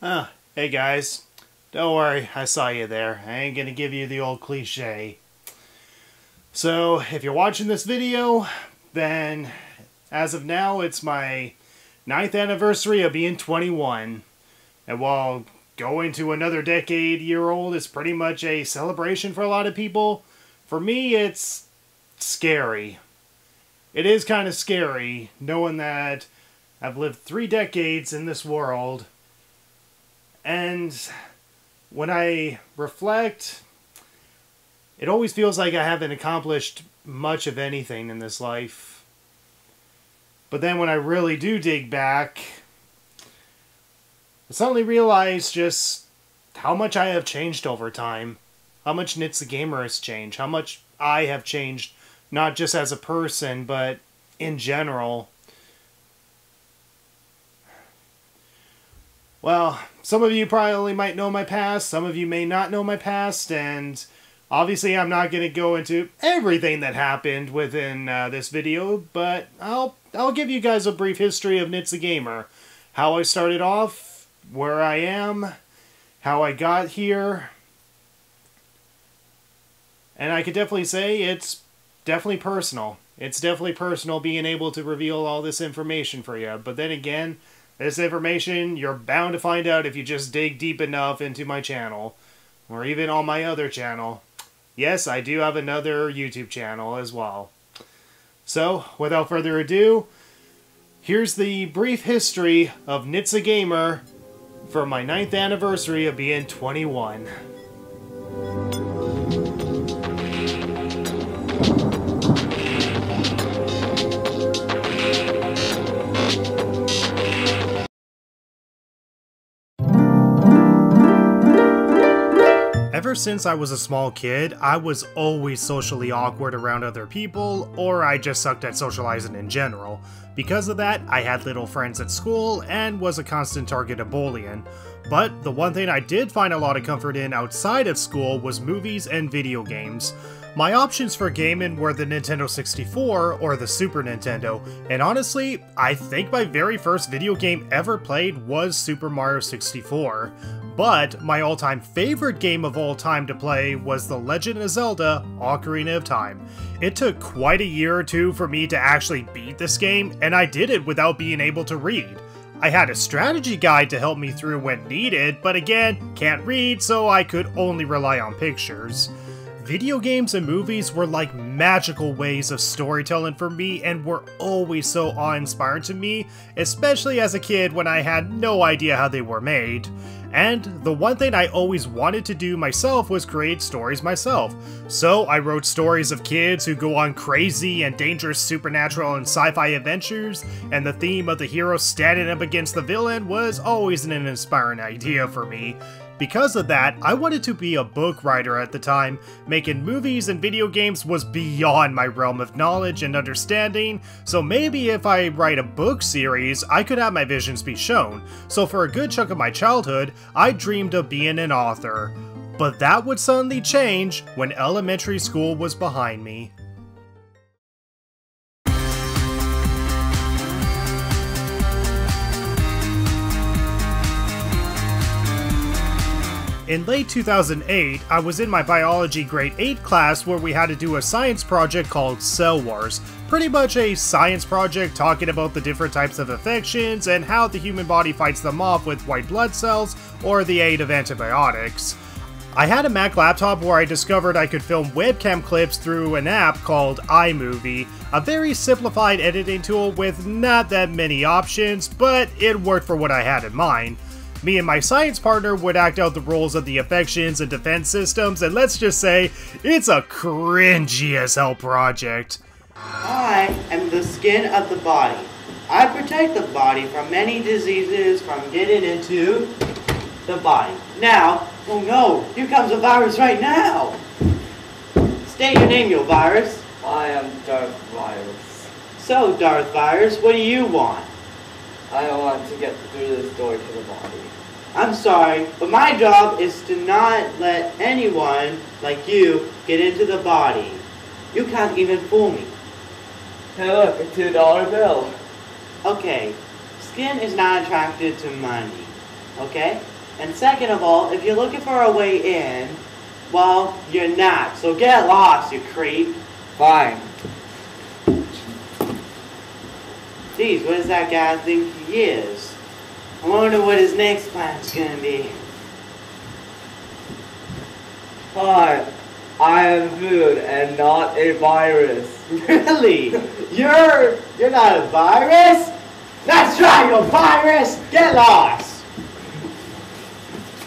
Oh, hey guys. Don't worry, I saw you there. I ain't gonna give you the old cliche. So, if you're watching this video, then as of now, it's my ninth anniversary of being 21. And while going to another decade year old is pretty much a celebration for a lot of people, for me, it's scary. It is kind of scary knowing that I've lived three decades in this world and when I reflect, it always feels like I haven't accomplished much of anything in this life. But then when I really do dig back, I suddenly realize just how much I have changed over time. How much NitsuaGamer has changed. How much I have changed, not just as a person, but in general. Well, some of you probably might know my past, some of you may not know my past, and obviously I'm not going to go into everything that happened within uh, this video, but I'll I'll give you guys a brief history of the Gamer. How I started off, where I am, how I got here, and I could definitely say it's definitely personal. It's definitely personal being able to reveal all this information for you, but then again, this information you're bound to find out if you just dig deep enough into my channel, or even on my other channel. Yes, I do have another YouTube channel as well. So, without further ado, here's the brief history of the Gamer for my 9th anniversary of being 21. Ever since I was a small kid, I was always socially awkward around other people, or I just sucked at socializing in general. Because of that, I had little friends at school and was a constant target of bullying. But the one thing I did find a lot of comfort in outside of school was movies and video games. My options for gaming were the Nintendo 64 or the Super Nintendo, and honestly, I think my very first video game ever played was Super Mario 64. But my all-time favorite game of all time to play was The Legend of Zelda Ocarina of Time. It took quite a year or two for me to actually beat this game, and I did it without being able to read. I had a strategy guide to help me through when needed, but again, can't read, so I could only rely on pictures. Video games and movies were like magical ways of storytelling for me and were always so awe-inspiring to me, especially as a kid when I had no idea how they were made. And the one thing I always wanted to do myself was create stories myself. So I wrote stories of kids who go on crazy and dangerous supernatural and sci-fi adventures, and the theme of the hero standing up against the villain was always an inspiring idea for me. Because of that, I wanted to be a book writer at the time. Making movies and video games was beyond my realm of knowledge and understanding, so maybe if I write a book series, I could have my visions be shown. So for a good chunk of my childhood, I dreamed of being an author. But that would suddenly change when elementary school was behind me. In late 2008, I was in my biology grade 8 class where we had to do a science project called Cell Wars. Pretty much a science project talking about the different types of infections and how the human body fights them off with white blood cells or the aid of antibiotics. I had a Mac laptop where I discovered I could film webcam clips through an app called iMovie, a very simplified editing tool with not that many options, but it worked for what I had in mind. Me and my science partner would act out the roles of the affections and defense systems, and let's just say, it's a cringy as hell project. I am the skin of the body. I protect the body from many diseases from getting into the body. Now, oh no, here comes a virus right now. State your name, you virus. I am Darth Virus. So, Darth Virus, what do you want? I want to get through this door to the body. I'm sorry, but my job is to not let anyone like you get into the body. You can't even fool me. Hey look, a two dollar bill. Okay, skin is not attracted to money. Okay? And second of all, if you're looking for a way in, well, you're not. So get lost, you creep. Fine. Geez, what does that guy think he is? I wonder what his next plan's gonna be. Hi. I am food and not a virus. Really? You're you're not a virus? That's right, you're a virus! Get lost!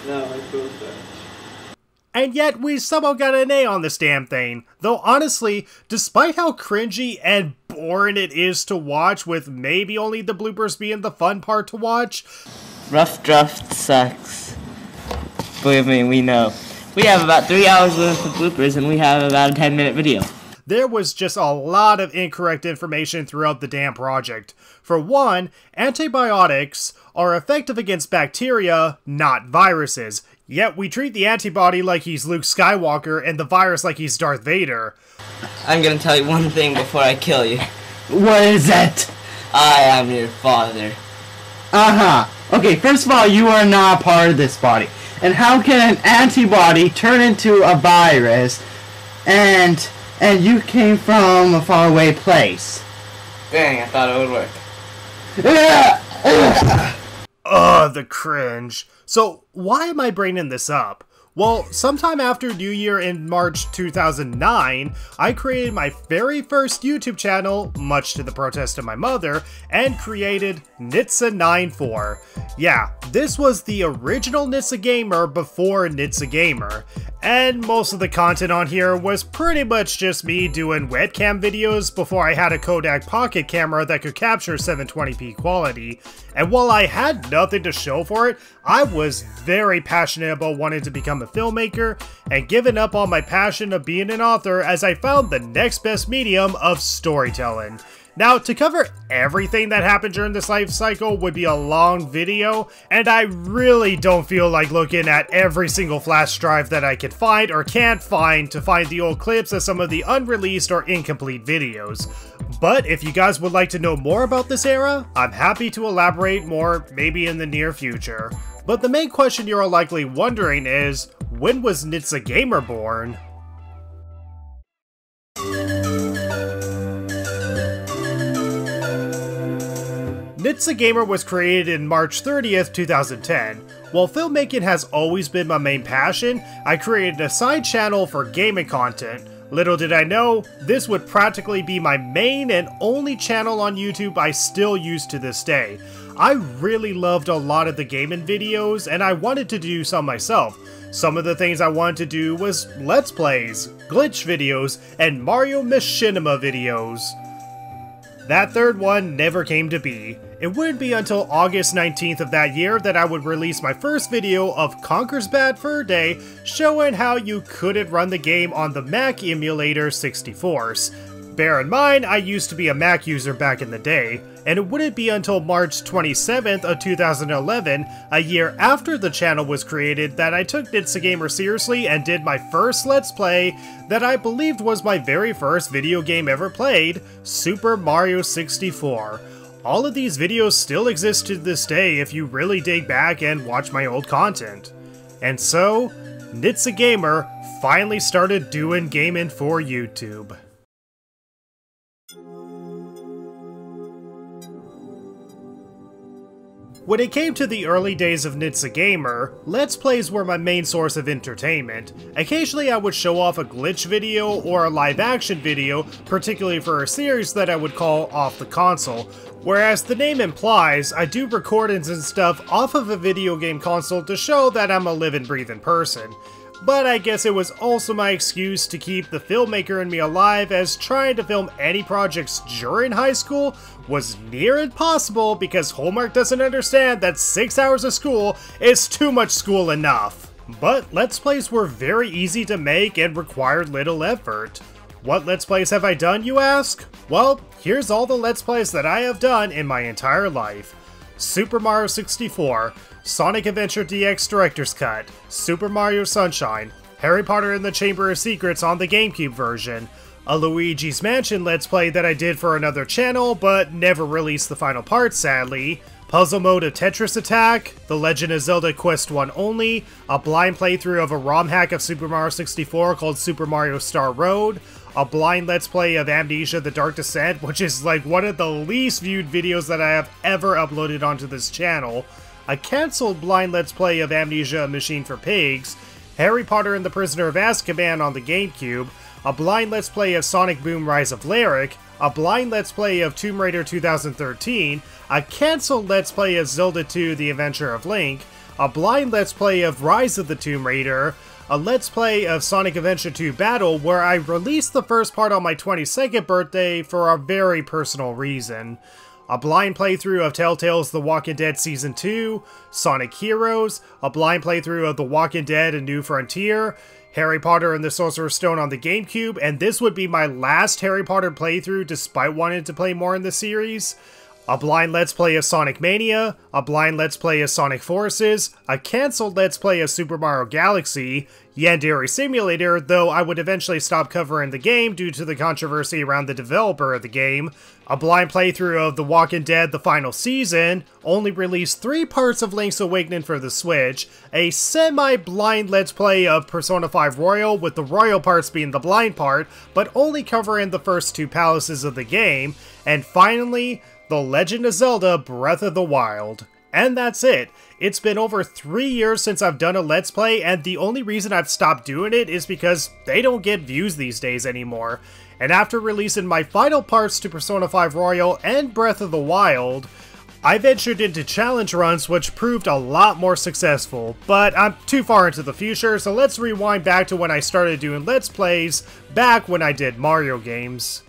No, I feel bad. And yet we somehow got an A on this damn thing. Though honestly, despite how cringy and boring it is to watch, with maybe only the bloopers being the fun part to watch, Rough Draft sucks. Believe me, we know. We have about three hours worth of bloopers and we have about a 10 minute video. there was just a lot of incorrect information throughout the damn project. For one, antibiotics are effective against bacteria, not viruses. Yet we treat the antibody like he's Luke Skywalker and the virus like he's Darth Vader. I'm gonna tell you one thing before I kill you. What is it? I am your father. Uh huh. Okay, first of all, you are not part of this body. And how can an antibody turn into a virus and and you came from a faraway place? Dang, I thought it would work. Ugh, the cringe. So, why am I bringing this up? Well, sometime after New Year in March 2009, I created my very first YouTube channel, much to the protest of my mother, and created Nitsua94. Yeah, this was the original NitsuaGamer before NitsuaGamer, and most of the content on here was pretty much just me doing webcam videos before I had a Kodak pocket camera that could capture 720p quality. And while I had nothing to show for it, I was very passionate about wanting to become a filmmaker and given up on my passion of being an author as I found the next best medium of storytelling. Now, to cover everything that happened during this life cycle would be a long video, and I really don't feel like looking at every single flash drive that I can find or can't find to find the old clips of some of the unreleased or incomplete videos. But if you guys would like to know more about this era, I'm happy to elaborate more maybe in the near future. But the main question you're likely wondering is, when was NitsuaGamer born? NitsuaGamer was created in March 30th, 2010. While filmmaking has always been my main passion, I created a side channel for gaming content. Little did I know, this would practically be my main and only channel on YouTube I still use to this day. I really loved a lot of the gaming videos and I wanted to do some myself. Some of the things I wanted to do was Let's Plays, glitch videos, and Mario Machinima videos. That third one never came to be. It wouldn't be until August 19th of that year that I would release my first video of Conker's Bad Fur Day, showing how you couldn't run the game on the Mac emulator Sixtyforce. Bear in mind, I used to be a Mac user back in the day, and it wouldn't be until March 27th of 2011, a year after the channel was created, that I took NitsuaGamer seriously and did my first Let's Play that I believed was my very first video game ever played, Super Mario 64. All of these videos still exist to this day if you really dig back and watch my old content. And so, NitsuaGamer finally started doing gaming for YouTube. When it came to the early days of NitsuaGamer, Let's Plays were my main source of entertainment. Occasionally I would show off a glitch video or a live action video, particularly for a series that I would call Off the Console, whereas the name implies, I do recordings and stuff off of a video game console to show that I'm a live living breathing person but I guess it was also my excuse to keep the filmmaker in me alive as trying to film any projects during high school was near impossible because Hallmark doesn't understand that 6 hours of school is too much school enough. But Let's Plays were very easy to make and required little effort. What Let's Plays have I done, you ask? Well, here's all the Let's Plays that I have done in my entire life. Super Mario 64, Sonic Adventure DX Director's Cut, Super Mario Sunshine, Harry Potter and the Chamber of Secrets on the GameCube version, a Luigi's Mansion Let's Play that I did for another channel, but never released the final part sadly, puzzle mode of Tetris Attack, The Legend of Zelda Quest 1 only, a blind playthrough of a ROM hack of Super Mario 64 called Super Mario Star Road, a blind Let's Play of Amnesia The Dark Descent, which is like one of the least viewed videos that I have ever uploaded onto this channel, a cancelled blind Let's Play of Amnesia Machine for Pigs, Harry Potter and the Prisoner of Azkaban on the GameCube, a blind Let's Play of Sonic Boom Rise of Lyric, a blind Let's Play of Tomb Raider 2013, a cancelled Let's Play of Zelda 2 The Adventure of Link, a blind Let's Play of Rise of the Tomb Raider, a Let's Play of Sonic Adventure 2 Battle where I released the first part on my 22nd birthday for a very personal reason, a blind playthrough of Telltale's The Walking Dead Season 2, Sonic Heroes, a blind playthrough of The Walking Dead A New Frontier, Harry Potter and the Sorcerer's Stone on the GameCube, and this would be my last Harry Potter playthrough despite wanting to play more in the series a blind Let's Play of Sonic Mania, a blind Let's Play of Sonic Forces, a cancelled Let's Play of Super Mario Galaxy, Yandere Simulator, though I would eventually stop covering the game due to the controversy around the developer of the game, a blind playthrough of The Walking Dead The Final Season, only released three parts of Link's Awakening for the Switch, a semi-blind Let's Play of Persona 5 Royal, with the Royal parts being the blind part, but only covering the first two palaces of the game, and finally, the Legend of Zelda Breath of the Wild. And that's it. It's been over three years since I've done a Let's Play, and the only reason I've stopped doing it is because they don't get views these days anymore. And after releasing my final parts to Persona 5 Royal and Breath of the Wild, I ventured into challenge runs which proved a lot more successful, but I'm too far into the future, so let's rewind back to when I started doing Let's Plays, back when I did Mario games.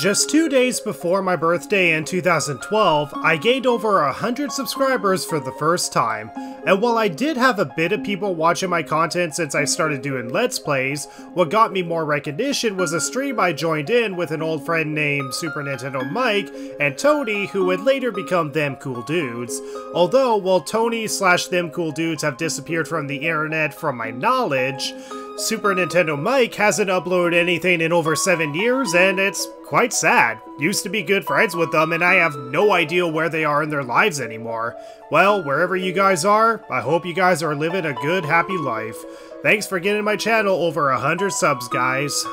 Just two days before my birthday in 2012, I gained over 100 subscribers for the first time, and while I did have a bit of people watching my content since I started doing Let's Plays, what got me more recognition was a stream I joined in with an old friend named Super Nintendo Mike and Tony who would later become Them Cool Dudes. Although, while Tony slash Them Cool Dudes have disappeared from the internet from my knowledge, Super Nintendo Mike hasn't uploaded anything in over 7 years, and it's quite sad. Used to be good friends with them, and I have no idea where they are in their lives anymore. Well, wherever you guys are, I hope you guys are living a good, happy life. Thanks for getting my channel over 100 subs, guys.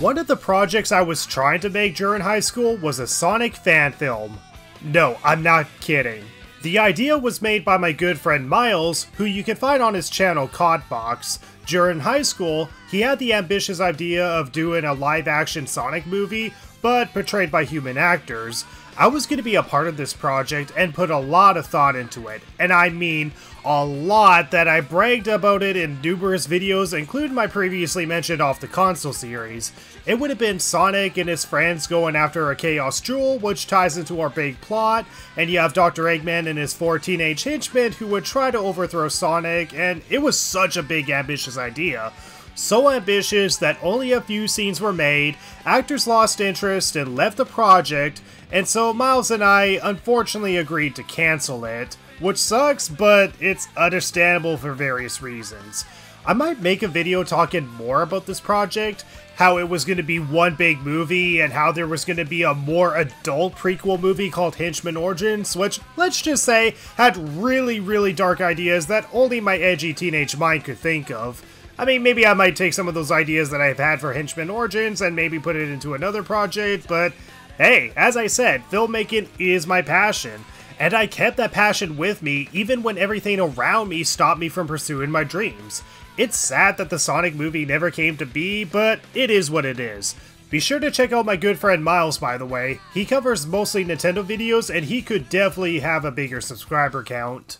One of the projects I was trying to make during high school was a Sonic fan film. No, I'm not kidding. The idea was made by my good friend Miles, who you can find on his channel Codbox. During high school, he had the ambitious idea of doing a live-action Sonic movie, but portrayed by human actors. I was going to be a part of this project and put a lot of thought into it, and I mean a lot that I bragged about it in numerous videos, including my previously mentioned Off the Console series. It would have been Sonic and his friends going after a Chaos Jewel, which ties into our big plot, and you have Dr. Eggman and his four teenage henchmen who would try to overthrow Sonic, and it was such a big ambitious idea. So ambitious that only a few scenes were made, actors lost interest and left the project, and so Miles and I unfortunately agreed to cancel it, which sucks, but it's understandable for various reasons. I might make a video talking more about this project, how it was going to be one big movie, and how there was going to be a more adult prequel movie called Henchman Origins, which, let's just say, had really, really dark ideas that only my edgy teenage mind could think of. I mean, maybe I might take some of those ideas that I've had for Henchman Origins and maybe put it into another project, but hey, as I said, filmmaking is my passion. And I kept that passion with me even when everything around me stopped me from pursuing my dreams. It's sad that the Sonic movie never came to be, but it is what it is. Be sure to check out my good friend Miles, by the way. He covers mostly Nintendo videos, and he could definitely have a bigger subscriber count.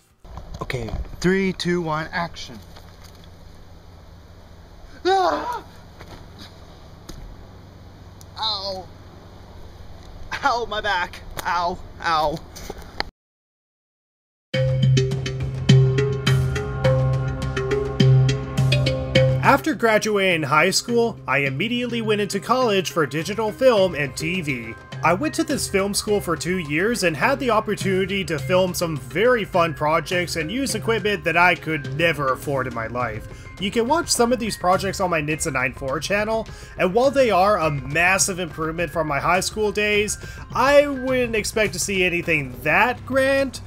Okay, three, two, one, action. Ah! Ow. Ow, my back. Ow, ow. After graduating high school, I immediately went into college for digital film and TV. I went to this film school for two years and had the opportunity to film some very fun projects and use equipment that I could never afford in my life. You can watch some of these projects on my Nitsua94 channel, and while they are a massive improvement from my high school days, I wouldn't expect to see anything that grand.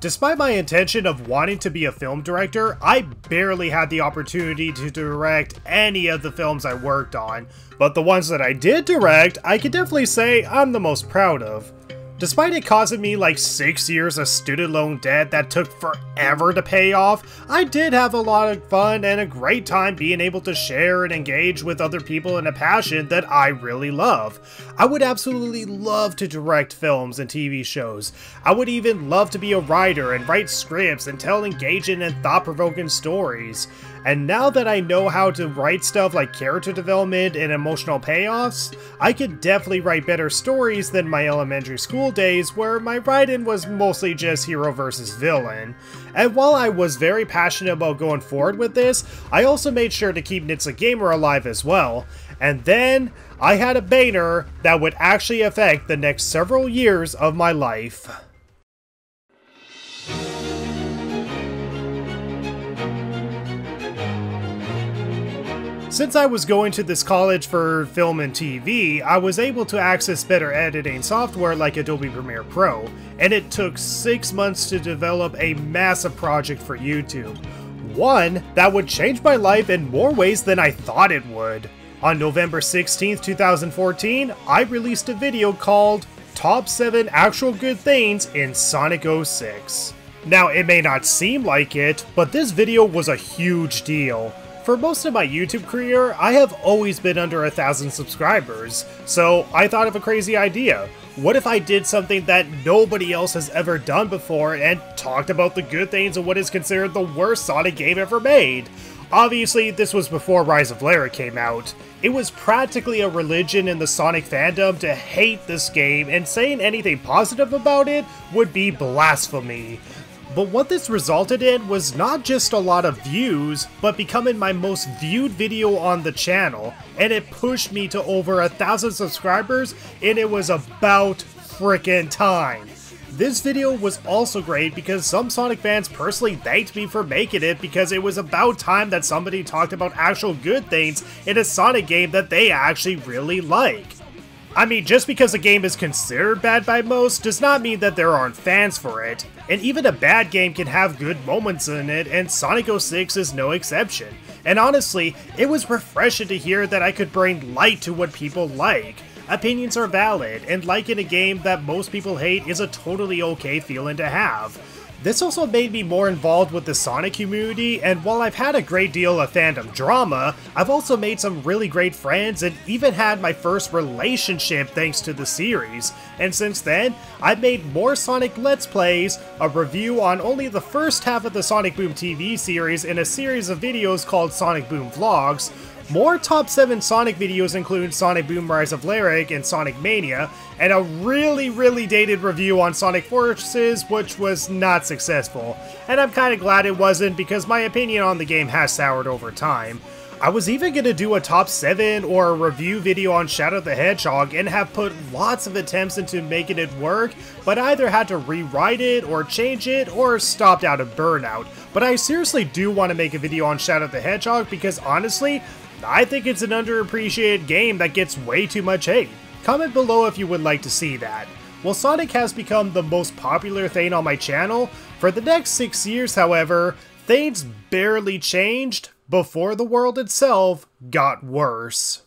Despite my intention of wanting to be a film director, I barely had the opportunity to direct any of the films I worked on, but the ones that I did direct, I can definitely say I'm the most proud of. Despite it causing me like 6 years of student loan debt that took forever to pay off, I did have a lot of fun and a great time being able to share and engage with other people in a passion that I really love. I would absolutely love to direct films and TV shows. I would even love to be a writer and write scripts and tell engaging and thought-provoking stories. And now that I know how to write stuff like character development and emotional payoffs, I could definitely write better stories than my elementary school days where my writing was mostly just hero versus villain. And while I was very passionate about going forward with this, I also made sure to keep NitsuaGamer alive as well. And then, I had a banner that would actually affect the next several years of my life. Since I was going to this college for film and TV, I was able to access better editing software like Adobe Premiere Pro, and it took six months to develop a massive project for YouTube. One that would change my life in more ways than I thought it would. On November 16, 2014, I released a video called Top 7 Actual Good Things in Sonic 06. Now, it may not seem like it, but this video was a huge deal. For most of my YouTube career, I have always been under a thousand subscribers, so I thought of a crazy idea. What if I did something that nobody else has ever done before and talked about the good things of what is considered the worst Sonic game ever made? Obviously, this was before Rise of Lyric came out. It was practically a religion in the Sonic fandom to hate this game, and saying anything positive about it would be blasphemy. But what this resulted in was not just a lot of views, but becoming my most viewed video on the channel, and it pushed me to over a thousand subscribers, and it was about frickin' time. This video was also great because some Sonic fans personally thanked me for making it because it was about time that somebody talked about actual good things in a Sonic game that they actually really like. I mean, just because a game is considered bad by most does not mean that there aren't fans for it, and even a bad game can have good moments in it, and Sonic 06 is no exception. And honestly, it was refreshing to hear that I could bring light to what people like. Opinions are valid, and liking a game that most people hate is a totally okay feeling to have. This also made me more involved with the Sonic community, and while I've had a great deal of fandom drama, I've also made some really great friends and even had my first relationship thanks to the series. And since then, I've made more Sonic Let's Plays, a review on only the first half of the Sonic Boom TV series, and a series of videos called Sonic Boom Vlogs, more top 7 Sonic videos include Sonic Boom Rise of Lyric and Sonic Mania, and a really, really dated review on Sonic Forces, which was not successful. And I'm kinda glad it wasn't because my opinion on the game has soured over time. I was even gonna do a top 7 or a review video on Shadow the Hedgehog and have put lots of attempts into making it work, but either had to rewrite it or change it or stopped out of burnout. But I seriously do want to make a video on Shadow the Hedgehog because honestly, I think it's an underappreciated game that gets way too much hate. Comment below if you would like to see that. While Sonic has become the most popular thing on my channel, for the next 6 years however, things barely changed before the world itself got worse.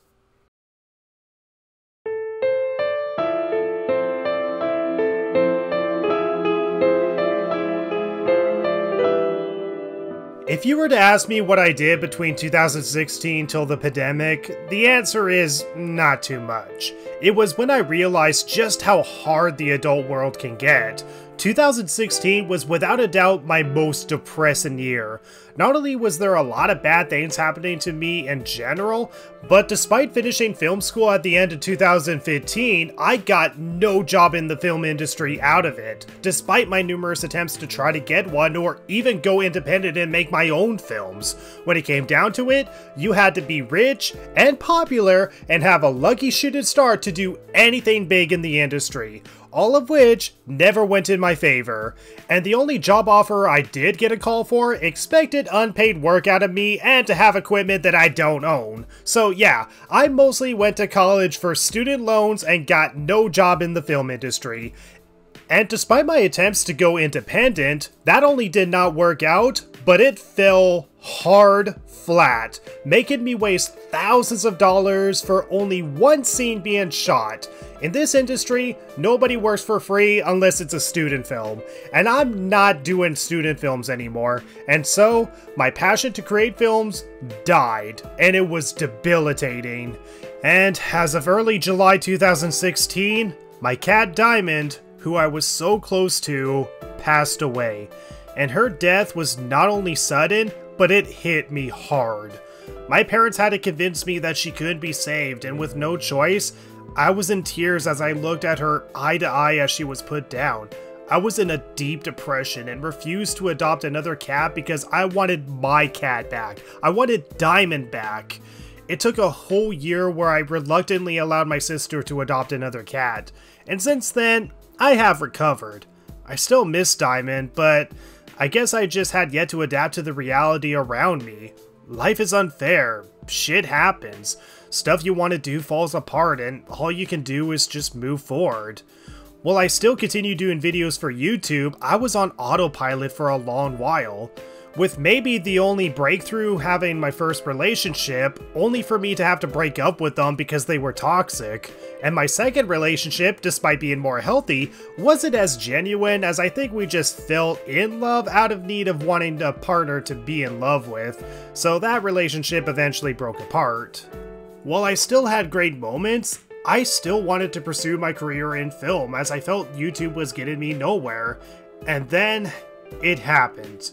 If you were to ask me what I did between 2016 till the pandemic, the answer is not too much. It was when I realized just how hard the adult world can get. 2016 was without a doubt my most depressing year. Not only was there a lot of bad things happening to me in general, but despite finishing film school at the end of 2015, I got no job in the film industry out of it, despite my numerous attempts to try to get one or even go independent and make my own films. When it came down to it, you had to be rich and popular and have a lucky shitted start to do anything big in the industry all of which never went in my favor. And the only job offer I did get a call for expected unpaid work out of me and to have equipment that I don't own. So yeah, I mostly went to college for student loans and got no job in the film industry. And despite my attempts to go independent, that only did not work out, but it fell hard flat, making me waste thousands of dollars for only one scene being shot. In this industry, nobody works for free unless it's a student film, and I'm not doing student films anymore, and so my passion to create films died, and it was debilitating. And as of early July 2016, my cat Diamond, who I was so close to, passed away. And her death was not only sudden, but it hit me hard. My parents had to convince me that she couldn't be saved, and with no choice, I was in tears as I looked at her eye to eye as she was put down. I was in a deep depression and refused to adopt another cat because I wanted my cat back. I wanted Diamond back. It took a whole year where I reluctantly allowed my sister to adopt another cat, and since then, I have recovered. I still miss Diamond, but I guess I just had yet to adapt to the reality around me. Life is unfair, shit happens, stuff you want to do falls apart, and all you can do is just move forward. While I still continue doing videos for YouTube, I was on autopilot for a long while with maybe the only breakthrough having my first relationship, only for me to have to break up with them because they were toxic. And my second relationship, despite being more healthy, wasn't as genuine as I think we just fell in love out of need of wanting a partner to be in love with, so that relationship eventually broke apart. While I still had great moments, I still wanted to pursue my career in film as I felt YouTube was getting me nowhere. And then, it happened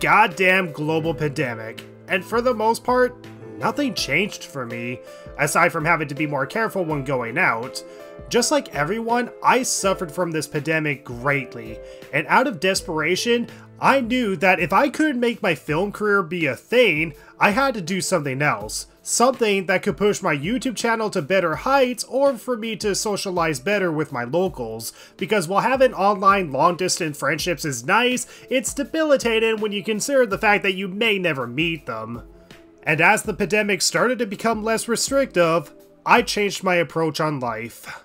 goddamn global pandemic, and for the most part, nothing changed for me, aside from having to be more careful when going out. Just like everyone, I suffered from this pandemic greatly, and out of desperation, I knew that if I couldn't make my film career be a thing, I had to do something else something that could push my YouTube channel to better heights or for me to socialize better with my locals. Because while having online long distance friendships is nice, it's debilitating when you consider the fact that you may never meet them. And as the pandemic started to become less restrictive, I changed my approach on life.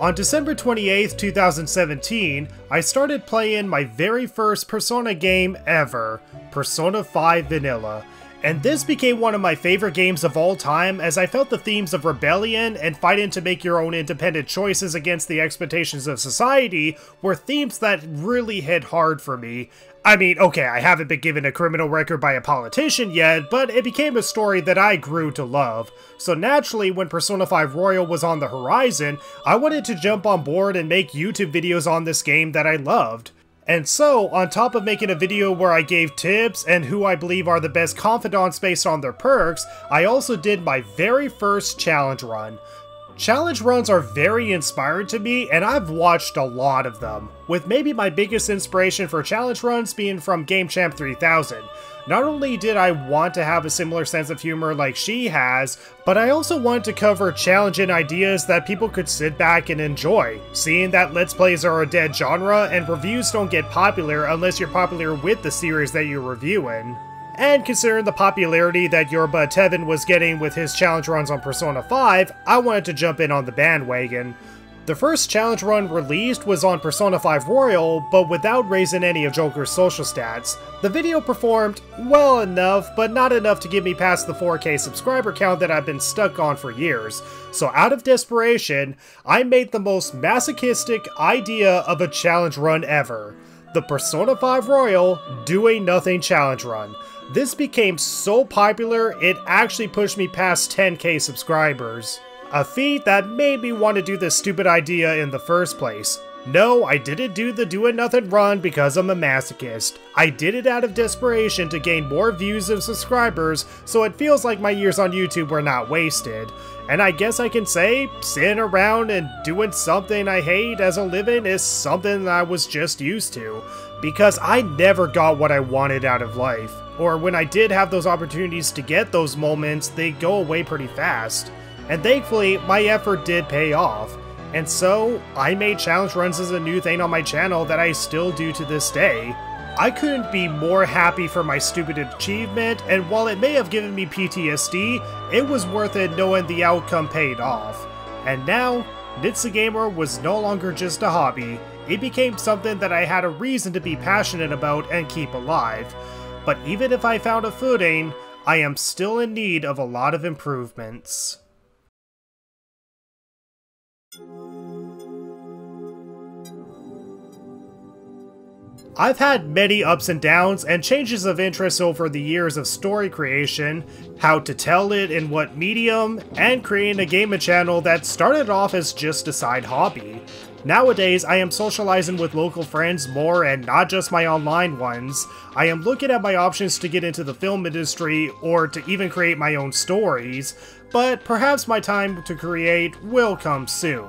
On December 28, 2017, I started playing my very first Persona game ever, Persona 5 Vanilla, and this became one of my favorite games of all time as I felt the themes of rebellion and fighting to make your own independent choices against the expectations of society were themes that really hit hard for me, I mean, okay, I haven't been given a criminal record by a politician yet, but it became a story that I grew to love. So naturally, when Persona 5 Royal was on the horizon, I wanted to jump on board and make YouTube videos on this game that I loved. And so, on top of making a video where I gave tips and who I believe are the best confidants based on their perks, I also did my very first challenge run. Challenge runs are very inspired to me, and I've watched a lot of them, with maybe my biggest inspiration for challenge runs being from Game Champ 3000. Not only did I want to have a similar sense of humor like she has, but I also wanted to cover challenging ideas that people could sit back and enjoy, seeing that Let's Plays are a dead genre and reviews don't get popular unless you're popular with the series that you're reviewing. And considering the popularity that Yorba Tevin was getting with his challenge runs on Persona 5, I wanted to jump in on the bandwagon. The first challenge run released was on Persona 5 Royal, but without raising any of Joker's social stats. The video performed well enough, but not enough to get me past the 4k subscriber count that I've been stuck on for years. So out of desperation, I made the most masochistic idea of a challenge run ever. The Persona 5 Royal Do a Nothing Challenge Run. This became so popular, it actually pushed me past 10k subscribers. A feat that made me want to do this stupid idea in the first place. No, I didn't do the do it nothing run because I'm a masochist. I did it out of desperation to gain more views and subscribers, so it feels like my years on YouTube were not wasted. And I guess I can say, sitting around and doing something I hate as a living is something I was just used to. Because I never got what I wanted out of life. Or when I did have those opportunities to get those moments, they go away pretty fast. And thankfully, my effort did pay off. And so, I made challenge runs as a new thing on my channel that I still do to this day. I couldn't be more happy for my stupid achievement, and while it may have given me PTSD, it was worth it knowing the outcome paid off. And now, NitsuaGamer was no longer just a hobby, it became something that I had a reason to be passionate about and keep alive. But even if I found a footing, I am still in need of a lot of improvements. I've had many ups and downs and changes of interest over the years of story creation, how to tell it in what medium, and creating a gaming channel that started off as just a side hobby. Nowadays, I am socializing with local friends more and not just my online ones. I am looking at my options to get into the film industry or to even create my own stories, but perhaps my time to create will come soon.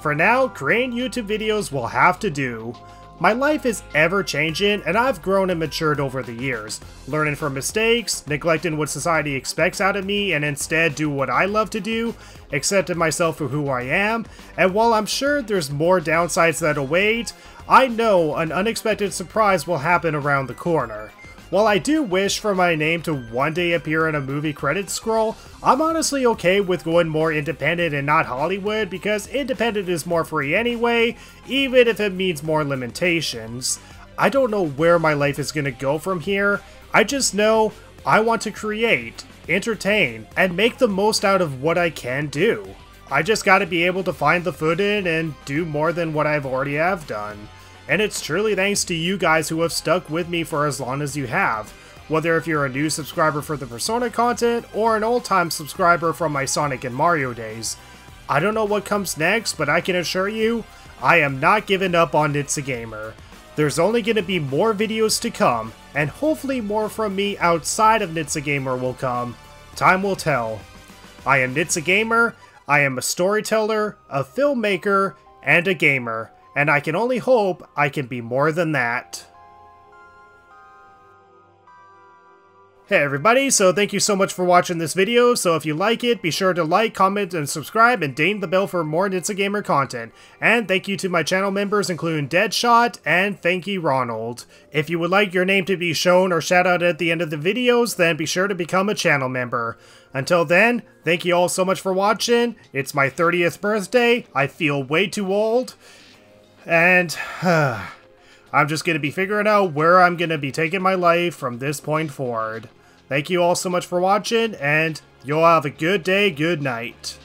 For now, creating YouTube videos will have to do. My life is ever changing, and I've grown and matured over the years, learning from mistakes, neglecting what society expects out of me, and instead do what I love to do, accepting myself for who I am, and while I'm sure there's more downsides that await, I know an unexpected surprise will happen around the corner. While I do wish for my name to one day appear in a movie credit scroll, I'm honestly okay with going more independent and not Hollywood because independent is more free anyway, even if it means more limitations. I don't know where my life is going to go from here, I just know I want to create, entertain, and make the most out of what I can do. I just gotta be able to find the footing and do more than what I've already have done. And it's truly thanks to you guys who have stuck with me for as long as you have. Whether if you're a new subscriber for the Persona content, or an old-time subscriber from my Sonic and Mario days. I don't know what comes next, but I can assure you, I am not giving up on NitsuaGamer. There's only going to be more videos to come, and hopefully more from me outside of NitsuaGamer will come. Time will tell. I am NitsuaGamer, I am a storyteller, a filmmaker, and a gamer and I can only hope I can be more than that. Hey everybody, so thank you so much for watching this video, so if you like it, be sure to like, comment, and subscribe, and ding the bell for more NitsuaGamer content. And thank you to my channel members including Deadshot and Thanky Ronald. If you would like your name to be shown or shout out at the end of the videos, then be sure to become a channel member. Until then, thank you all so much for watching, it's my 30th birthday, I feel way too old, and I'm just going to be figuring out where I'm going to be taking my life from this point forward. Thank you all so much for watching, and you'll have a good day, good night.